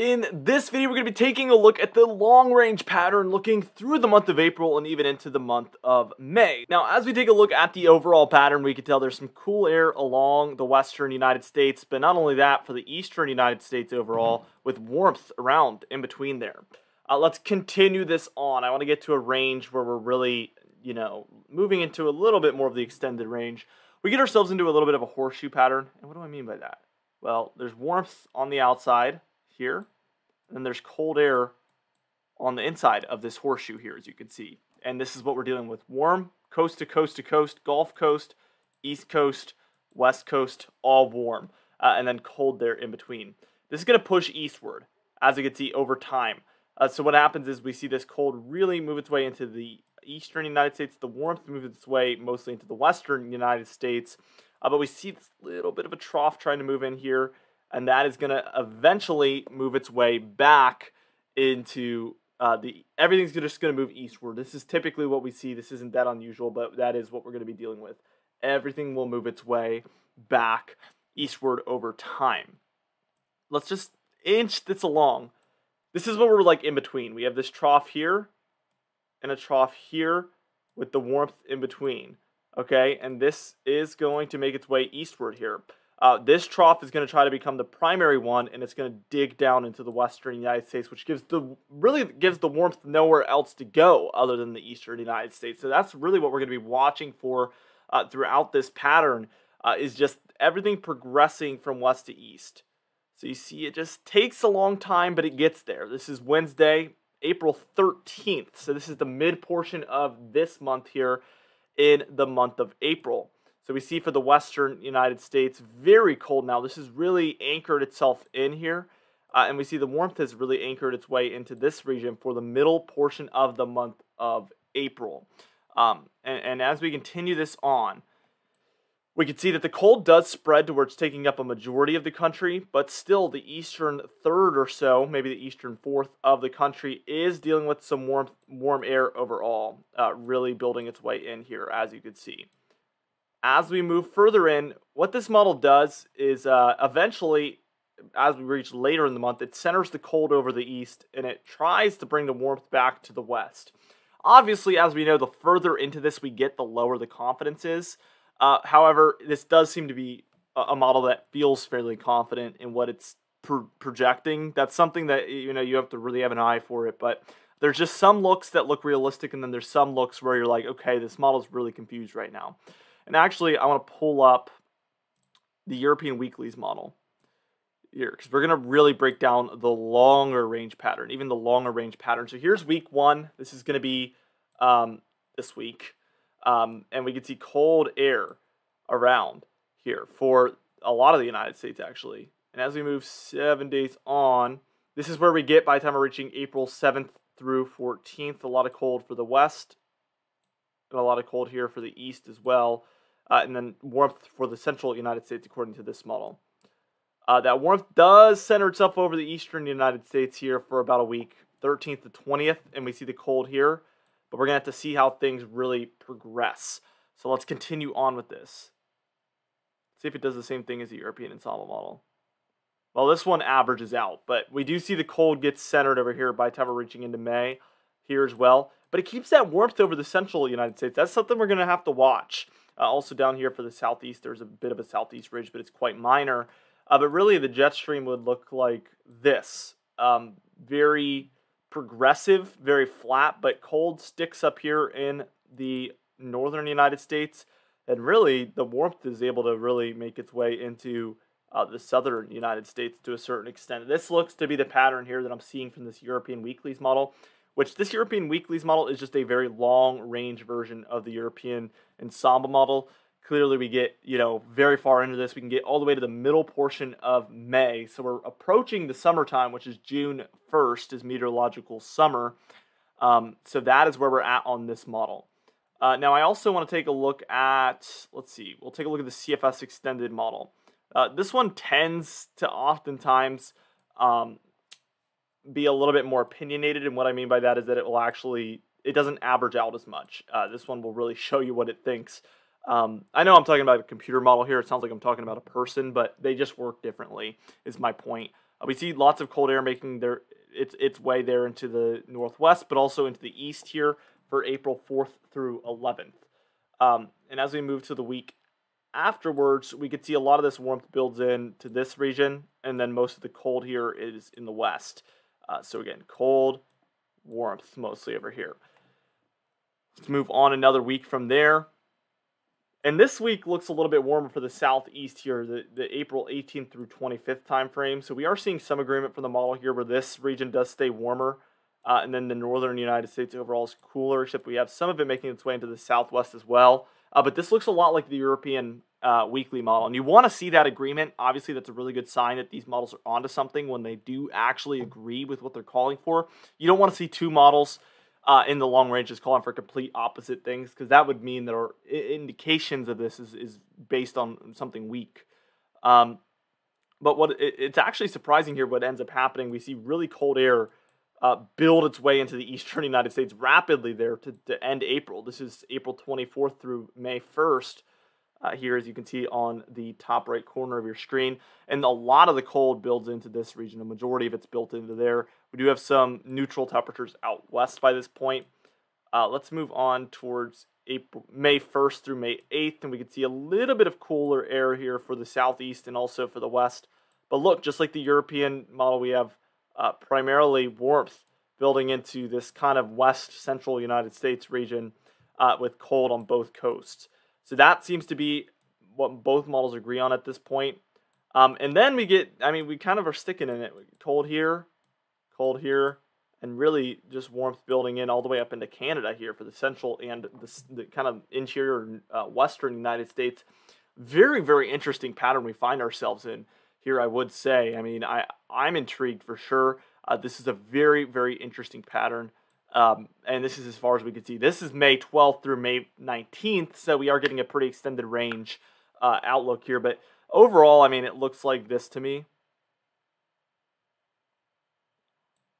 In this video, we're going to be taking a look at the long-range pattern looking through the month of April and even into the month of May. Now, as we take a look at the overall pattern, we can tell there's some cool air along the western United States, but not only that, for the eastern United States overall, with warmth around in between there. Uh, let's continue this on. I want to get to a range where we're really, you know, moving into a little bit more of the extended range. We get ourselves into a little bit of a horseshoe pattern. And what do I mean by that? Well, there's warmth on the outside here. And then there's cold air on the inside of this horseshoe here, as you can see. And this is what we're dealing with. Warm, coast to coast to coast, Gulf Coast, East Coast, West Coast, all warm. Uh, and then cold there in between. This is going to push eastward, as you can see, over time. Uh, so what happens is we see this cold really move its way into the eastern United States. The warmth moves its way mostly into the western United States. Uh, but we see this little bit of a trough trying to move in here and that is going to eventually move its way back into uh, the everything's just going to move eastward. This is typically what we see. This isn't that unusual, but that is what we're going to be dealing with. Everything will move its way back eastward over time. Let's just inch this along. This is what we're like in between. We have this trough here and a trough here with the warmth in between. Okay, and this is going to make its way eastward here. Uh, this trough is going to try to become the primary one, and it's going to dig down into the western United States, which gives the really gives the warmth nowhere else to go other than the eastern United States. So that's really what we're going to be watching for uh, throughout this pattern uh, is just everything progressing from west to east. So you see, it just takes a long time, but it gets there. This is Wednesday, April 13th. So this is the mid portion of this month here in the month of April. So we see for the western United States, very cold now. This has really anchored itself in here. Uh, and we see the warmth has really anchored its way into this region for the middle portion of the month of April. Um, and, and as we continue this on, we can see that the cold does spread to where it's taking up a majority of the country, but still the eastern third or so, maybe the eastern fourth of the country, is dealing with some warm, warm air overall, uh, really building its way in here, as you can see as we move further in, what this model does is uh, eventually, as we reach later in the month, it centers the cold over the east and it tries to bring the warmth back to the west. Obviously, as we know, the further into this we get, the lower the confidence is. Uh, however, this does seem to be a, model that feels fairly confident in what it's pro- projecting. That's something that you know you have to really have an eye for it, but there's just some looks that look realistic, and then there's some looks where you're like, okay, this model's really confused right now. And actually, I want to pull up the European weeklies model here because we're going to really break down the longer range pattern, even the longer range pattern. So here's week one. This is going to be um, this week. Um, and we can see cold air around here for a lot of the United States, actually. And as we move seven days on, this is where we get by the time we're reaching April 7th through 14th. A lot of cold for the west, and a lot of cold here for the east as well uh, and then warmth for the central United States according to this model. Uh, that warmth does center itself over the eastern United States here for about a week, 13th to 20th, and we see the cold here, but we're going to have to see how things really progress. So let's continue on with this. See if it does the same thing as the European ensemble model. Well, this one averages out, but we do see the cold gets centered over here by the time we're reaching into May here as well. But it keeps that warmth over the central United States. That's something we're going to have to watch. Uh, also down here for the southeast, there's a bit of a southeast ridge, but it's quite minor. Uh, but really, the jet stream would look like this. Um, very progressive, very flat, but cold sticks up here in the northern United States. And really, the warmth is able to really make its way into uh, the southern United States to a certain extent. This looks to be the pattern here that I'm seeing from this European weeklies model which this European weeklies model is just a very long range version of the European ensemble model. Clearly, we get, you know, very far into this. We can get all the way to the middle portion of May. So we're approaching the summertime, which is June 1st, is meteorological summer. Um, so that is where we're at on this model. Uh, now, I also want to take a look at, let's see, we'll take a look at the CFS extended model. Uh, this one tends to oftentimes um, be a little bit more opinionated. And what I mean by that is that it will actually, it doesn't average out as much. Uh, this one will really show you what it thinks. Um, I know I'm talking about a computer model here. It sounds like I'm talking about a person, but they just work differently, is my point. Uh, we see lots of cold air making their its its way there into the northwest, but also into the east here for April 4th through 11th. Um, and as we move to the week afterwards, we could see a lot of this warmth builds in to this region, and then most of the cold here is in the west. Uh, so again, cold, warmth mostly over here. Let's move on another week from there. And this week looks a little bit warmer for the southeast here, the, the April 18th through 25th time frame. So we are seeing some agreement from the model here where this region does stay warmer. Uh, and then the northern United States overall is cooler, except we have some of it making its way into the southwest as well. Uh, but this looks a lot like the European uh, weekly model. And you want to see that agreement. Obviously, that's a really good sign that these models are onto something when they do actually agree with what they're calling for. You don't want to see two models uh, in the long range just calling for complete opposite things because that would mean that our indications of this is, is based on something weak. Um, but what it, it's actually surprising here what ends up happening. We see really cold air uh, build its way into the eastern United States rapidly there to, to end April. This is April 24th through May 1st uh, here, as you can see on the top right corner of your screen. And a lot of the cold builds into this region. The majority of it's built into there. We do have some neutral temperatures out west by this point. Uh, let's move on towards April, May 1st through May 8th, and we can see a little bit of cooler air here for the southeast and also for the west. But look, just like the European model, we have uh, primarily warmth building into this kind of west central United States region uh, with cold on both coasts. So that seems to be what both models agree on at this point. Um, and then we get, I mean, we kind of are sticking in it. Cold here, cold here, and really just warmth building in all the way up into Canada here for the central and the, the kind of interior uh, western United States. Very, very interesting pattern we find ourselves in here, I would say. I mean, I, I'm intrigued for sure. Uh, this is a very, very interesting pattern. Um, and this is as far as we can see. This is May 12th through May 19th, so we are getting a pretty extended range uh, outlook here. But overall, I mean, it looks like this to me.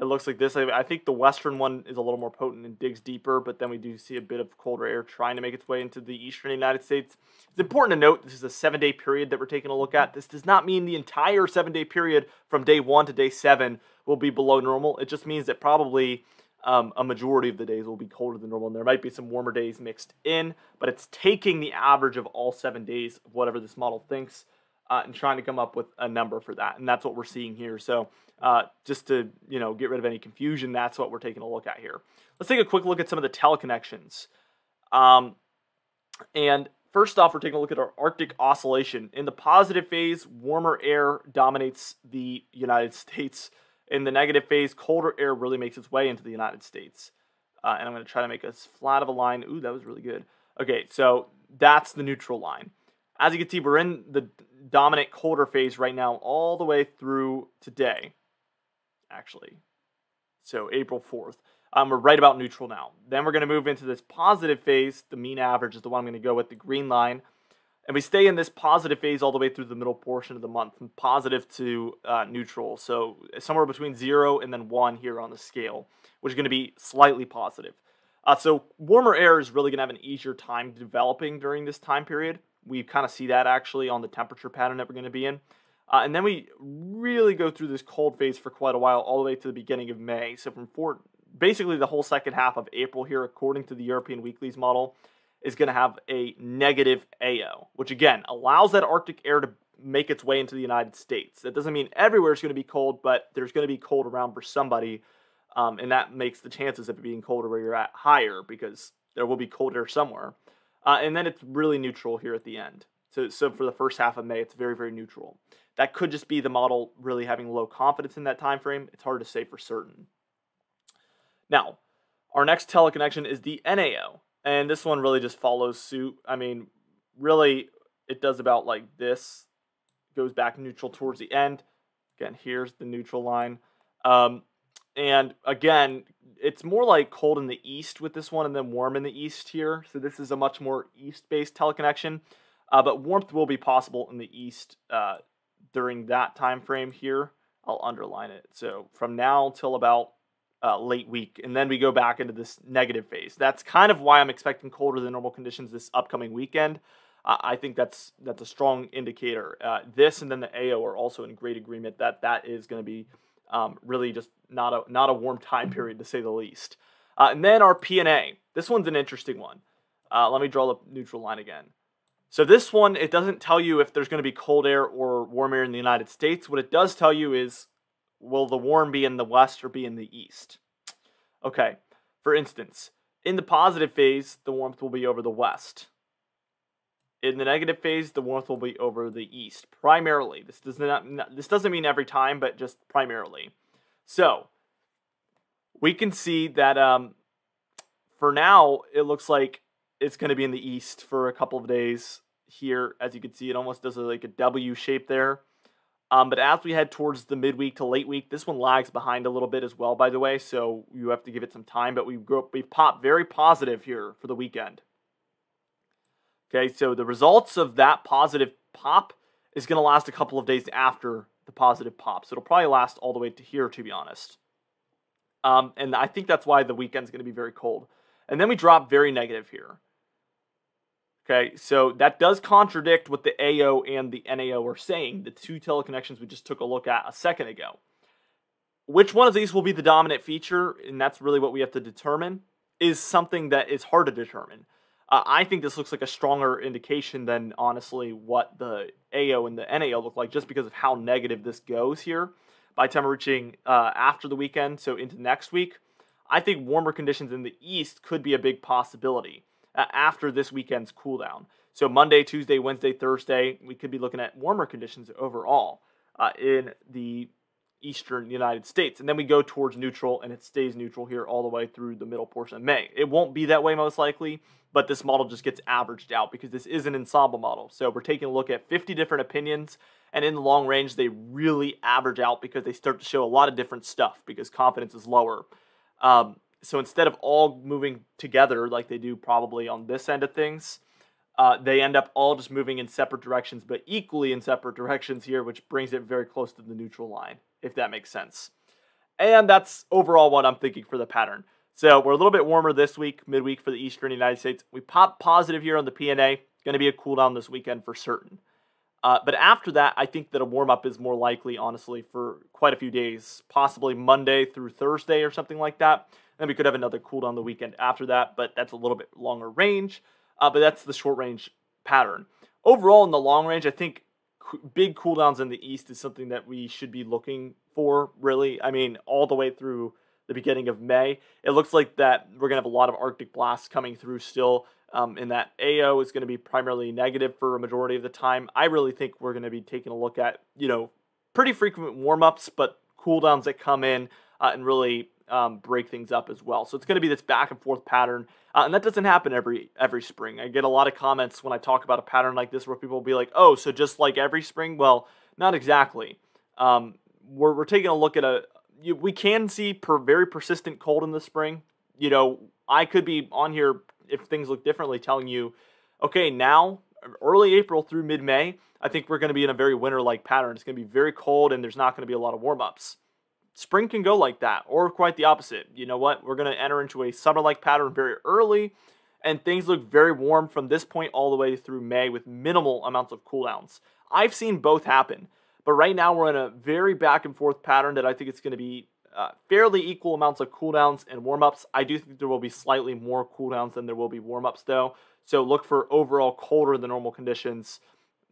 It looks like this. I think the western one is a little more potent and digs deeper, but then we do see a bit of colder air trying to make its way into the eastern United States. It's important to note this is a seven day period that we're taking a look at. This does not mean the entire seven day period from day one to day seven will be below normal. It just means that probably um, a majority of the days will be colder than normal. And there might be some warmer days mixed in, but it's taking the average of all seven days of whatever this model thinks uh, and trying to come up with a number for that. And that's what we're seeing here. So uh, just to you know get rid of any confusion, that's what we're taking a look at here. Let's take a quick look at some of the teleconnections. Um, and first off, we're taking a look at our Arctic oscillation. In the positive phase, warmer air dominates the United States. In the negative phase, colder air really makes its way into the United States. Uh, and I'm going to try to make as flat of a line. Ooh, that was really good. Okay, so that's the neutral line. As you can see, we're in the dominant colder phase right now all the way through today, actually. So April 4th. Um, we're right about neutral now. Then we're going to move into this positive phase. The mean average is the one I'm going to go with, the green line. And we stay in this positive phase all the way through the middle portion of the month, from positive to uh, neutral. So somewhere between zero and then one here on the scale, which is going to be slightly positive. Uh, so warmer air is really going to have an easier time developing during this time period. We kind of see that actually on the temperature pattern that we're going to be in. Uh, and then we really go through this cold phase for quite a while, all the way to the beginning of May. So from four, basically the whole second half of April here, according to the European Weeklies model, is going to have a negative AO, which again allows that Arctic air to make its way into the United States. That doesn't mean everywhere is going to be cold, but there's going to be cold around for somebody, um, and that makes the chances of it being colder where you're at higher because there will be cold air somewhere. Uh, and then it's really neutral here at the end. So, so for the first half of May, it's very, very neutral. That could just be the model really having low confidence in that time frame. It's hard to say for certain. Now, our next teleconnection is the NAO. And this one really just follows suit. I mean, really, it does about like this. Goes back neutral towards the end. Again, here's the neutral line. Um, and again, it's more like cold in the east with this one and then warm in the east here. So this is a much more east-based teleconnection. Uh, but warmth will be possible in the east uh, during that time frame here. I'll underline it. So from now till about uh, late week, and then we go back into this negative phase. That's kind of why I'm expecting colder than normal conditions this upcoming weekend. uh, I think that's that's a strong indicator. Uh, this and then the AO are also in great agreement that that is going to be um, really just not a not a warm time period to say the least. Uh, and then our PNA. This one's an interesting one. Uh, let me draw the neutral line again. So this one, it doesn't tell you if there's going to be cold air or warm air in the United States. What it does tell you is, will the warm be in the west or be in the east? Okay, for instance, in the positive phase, the warmth will be over the west. In the negative phase, the warmth will be over the east, primarily. This does not this doesn't mean every time, but just primarily. So we can see that um, for now, it looks like it's going to be in the east for a couple of days here. As you can see, it almost does a, like a W shape there. Um, but as we head towards the midweek to late week, this one lags behind a little bit as well, by the way. So you have to give it some time. But we've we've popped very positive here for the weekend. Okay, so the results of that positive pop is going to last a couple of days after the positive pop. So it'll probably last all the way to here, to be honest. Um, and I think that's why the weekend's going to be very cold. And then we drop very negative here. Okay, so that does contradict what the AO and the NAO are saying, the two teleconnections we just took a look at a second ago. Which one of these will be the dominant feature, and that's really what we have to determine, is something that is hard to determine. Uh, I think this looks like a stronger indication than, honestly, what the AO and the NAO look like, just because of how negative this goes here by time we're reaching uh, after the weekend, so into next week. I think warmer conditions in the east could be a big possibility uh, after this weekend's cooldown. So Monday, Tuesday, Wednesday, Thursday, we could be looking at warmer conditions overall uh, in the eastern United States. And then we go towards neutral, and it stays neutral here all the way through the middle portion of May. It won't be that way most likely, but this model just gets averaged out because this is an ensemble model. So we're taking a look at 50 different opinions, and in the long range, they really average out because they start to show a lot of different stuff because confidence is lower. Um, so instead of all moving together like they do probably on this end of things, uh, they end up all just moving in separate directions, but equally in separate directions here, which brings it very close to the neutral line, if that makes sense. And that's overall what I'm thinking for the pattern. So we're a little bit warmer this week, midweek for the eastern United States. We pop positive here on the PNA. Going to be a cool down this weekend for certain. Uh, but after that, I think that a warm up is more likely, honestly, for quite a few days, possibly Monday through Thursday or something like that. Then we could have another cooldown the weekend after that, but that's a little bit longer range. Uh, but that's the short range pattern. Overall, in the long range, I think big cooldowns in the east is something that we should be looking for, really. I mean, all the way through the beginning of May. It looks like that we're going to have a lot of Arctic blasts coming through still. Um, and that AO is going to be primarily negative for a majority of the time. I really think we're going to be taking a look at, you know, pretty frequent warm ups, but cooldowns that come in uh, and really um, break things up as well. So it's going to be this back and forth pattern, uh, and that doesn't happen every every spring. I get a lot of comments when I talk about a pattern like this where people will be like, "Oh, so just like every spring?" Well, not exactly. Um, we're we're taking a look at a. You, we can see per, very persistent cold in the spring. You know, I could be on here if things look differently, telling you, okay, now early April through mid May, I think we're going to be in a very winter like pattern. It's going to be very cold, and there's not going to be a lot of warm ups spring can go like that, or quite the opposite. You know what? We're going to enter into a summer like pattern very early, and things look very warm from this point all the way through May with minimal amounts of cooldowns. I've seen both happen, but right now we're in a very back and forth pattern that I think it's going to be uh, fairly equal amounts of cooldowns and warm ups. I do think there will be slightly more cooldowns than there will be warm ups, though. So look for overall colder than normal conditions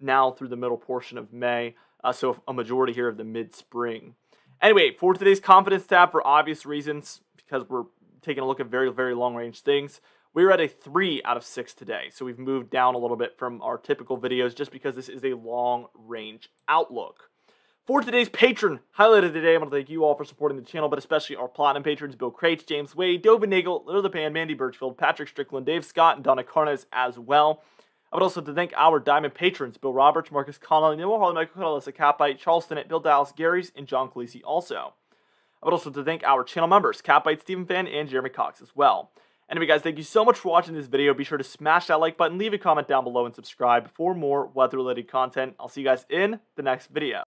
now through the middle portion of May. Uh, so a majority here of the mid spring. Anyway, for today's confidence tab, for obvious reasons, because we're taking a look at very, very long range things, we're at a 3 out of 6 today. So we've moved down a little bit from our typical videos just because this is a long range outlook. For today's patron highlight of the day, I want to thank you all for supporting the channel, but especially our platinum patrons Bill Crates, James Wade, Dovin Nagel, Little the Pan, Mandy Birchfield, Patrick Strickland, Dave Scott, and Donna Carnes as well. I would also to thank our diamond patrons, Bill Roberts, Marcus Connolly, Neil Harley, Michael Alyssa Catbite, Charles Stinnett, Bill Dallas, Gary's, and John Khaleesi also. I would also to thank our channel members, Catbite, Stephen Fan, and Jeremy Cox as well. Anyway, guys, thank you so much for watching this video. Be sure to smash that like button, leave a comment down below, and subscribe for more weather-related content. I'll see you guys in the next video.